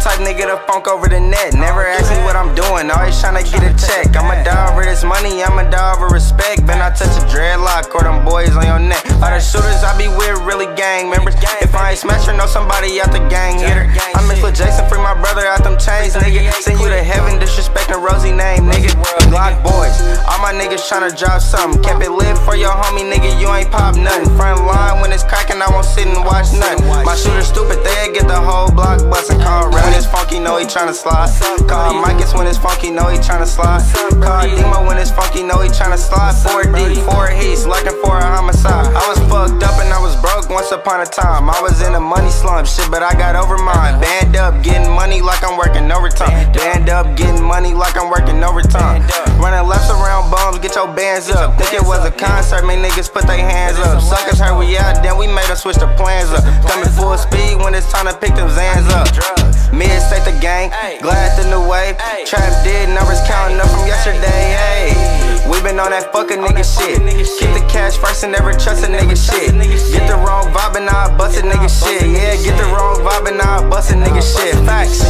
type nigga to funk over the net. Never ask me what I'm doing, always tryna get a check. I'ma die over this money, I'ma die over respect. Then I touch a dreadlock or them boys on your neck. All the shooters I be with really gang members. If I ain't smasher, know somebody out the gang hitter. I miss Lil Jason, free my brother out them chains, nigga. Send you to heaven, disrespecting Rosie name, nigga. Glock boys, all my niggas tryna drop something. Kept it lit for your homie, nigga. You ain't pop nothing. Front line when it's cracking, I won't sit and watch nothing. My shooters stupid, they get the whole he tryna slide. Call Mike when it's funky, know he tryna slide. Call Demo when it's funky, know he tryna slide. 4D, 4 heats, looking for a homicide. I was fucked up and I was broke once upon a time. I was in a money slump, shit, but I got over mine. Band up, getting money like I'm working overtime. Band up, getting money like I'm working overtime. Running laps around bums, get your bands up. Think it was a concert, make niggas put their hands up. Suckers heard we out, then we made them switch their plans up. Coming full speed when it's time to pick them Zans Trap did numbers counting up from yesterday. Hey, we been on that fucking nigga shit. Keep the cash first and never trust a nigga shit. Get the wrong vibe and I bust a nigga shit. Yeah, get the wrong vibe and I bust a nigga shit. Facts.